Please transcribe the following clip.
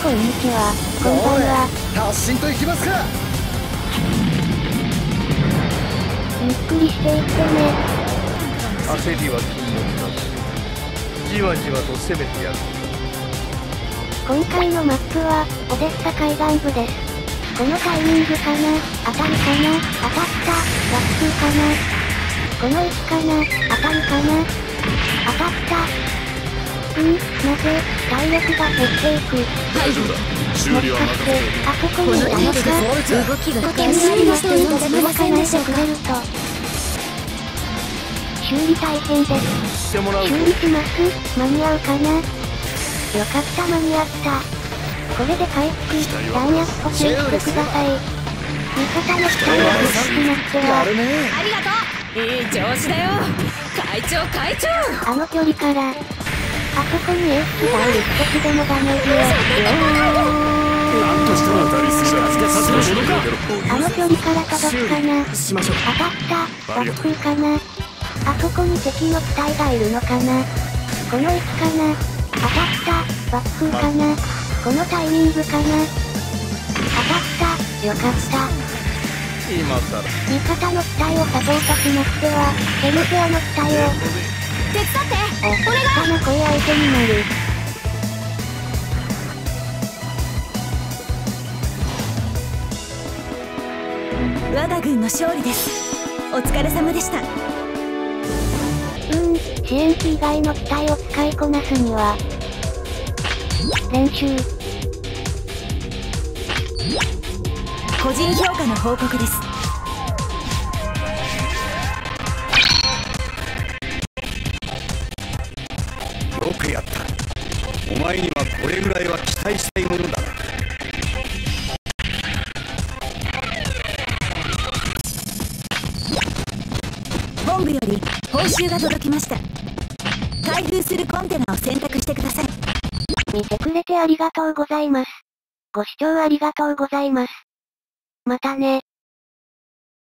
こんにちは。こんばんは。発進といきますか。ゆっくりしていってね。焦りは禁物だじわじわと攻めてやる。今回のマップは、オデッサ海岸部です。このタイミングかな？当たるかな？当たった？爆風かな？この位置かな？当たるかな？当たった？うん、なぜ、体力が減っていく。大丈夫だ修理はもしかして、あそこにいたのか動きが点数になっていたでもかないでくれると。修理大変です。修理します。間に合うかなよかった間に合った。これで回復、弾薬補正してください。味方の期待を欲しくなっては、ありがとういい調子だよ会長会長あの距離から、あそこにエースがある一つでもダメージを。なんとしても当たりすぎださせるものかあの距離から届くかなしましょう当たった爆風かな。あそこに敵の機体がいるのかな。この位置かな。当たった。爆風かな。このタイミングかな。当たった。よかった。今さら味方の機体をサポートしなくてはせめてあの機体を手伝って。お下の恋相手になる。我が軍の勝利です。お疲れ様でした。うーん支援機以外の機体を使いこなすには練習。個人評価の報告ですよくやったお前にはこれぐらいは期待したいものだな本部より報酬が届きました開封するコンテナを選択してください見てくれてありがとうございます。ご視聴ありがとうございます。またね。